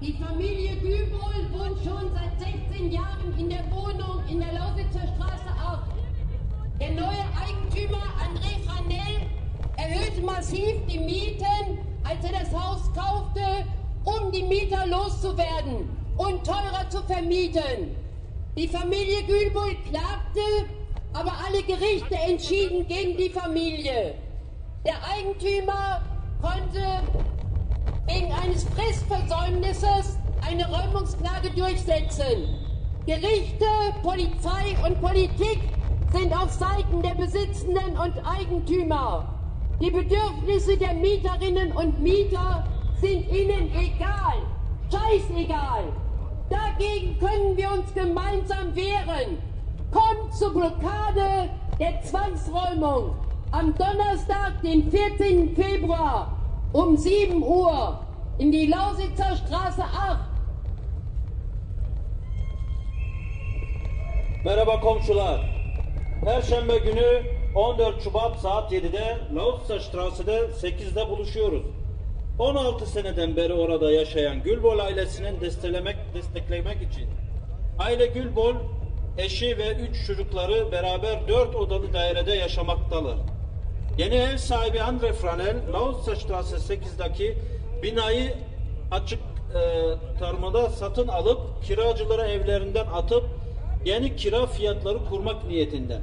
Die Familie Gübel wohnt schon seit 16 Jahren in der Wohnung in der Lausitzer Straße 8. Der neue Eigentümer André Franel erhöhte massiv die Mieten, als er das Haus kaufte, um die Mieter loszuwerden und teurer zu vermieten. Die Familie Gülbull klagte, aber alle Gerichte entschieden gegen die Familie. Der Eigentümer konnte Fristversäumnisses eine Räumungsklage durchsetzen. Gerichte, Polizei und Politik sind auf Seiten der Besitzenden und Eigentümer. Die Bedürfnisse der Mieterinnen und Mieter sind ihnen egal, scheißegal. Dagegen können wir uns gemeinsam wehren. Kommt zur Blockade der Zwangsräumung am Donnerstag, den 14. Februar um 7 Uhr in die Lausitzer Straße 8. Merhaba komşular. Perşembe günü 14 Şubat saat 7'de Lausitzer Strasse'de 8'de buluşuyoruz. 16 seneden beri orada yaşayan Gülbol ailesinin desteklemek, desteklemek için aile Gülbol eşi ve 3 çocukları beraber 4 odalı dairede yaşamaktalar. Yeni ev sahibi Andre Franel, Lausitzer Strasse 8'daki binayı açık e, tarımada satın alıp kiracıları evlerinden atıp yeni kira fiyatları kurmak niyetinde.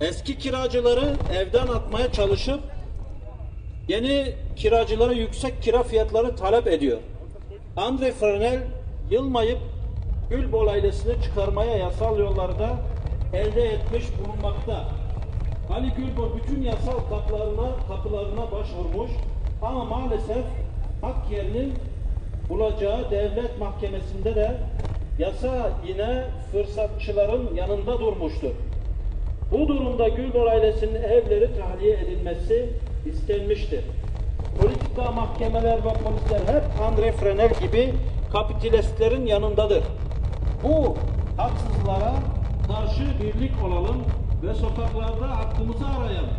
Eski kiracıları evden atmaya çalışıp yeni kiracılara yüksek kira fiyatları talep ediyor. Andre Franel yılmayıp Gülbol ailesini çıkarmaya yasal yolları da elde etmiş bulunmakta. Ali Gülbol bütün yasal kapılarına, kapılarına başvurmuş ama maalesef hak yerinin bulacağı devlet mahkemesinde de yasa yine fırsatçıların yanında durmuştur. Bu durumda Gülbol ailesinin evleri tahliye edilmesi istenmiştir. Politika mahkemeler ve polisler hep Andre Frenel gibi kapitalistlerin yanındadır. Bu haksızlara karşı birlik olalım ve sokaklarda hakkımızı arayalım.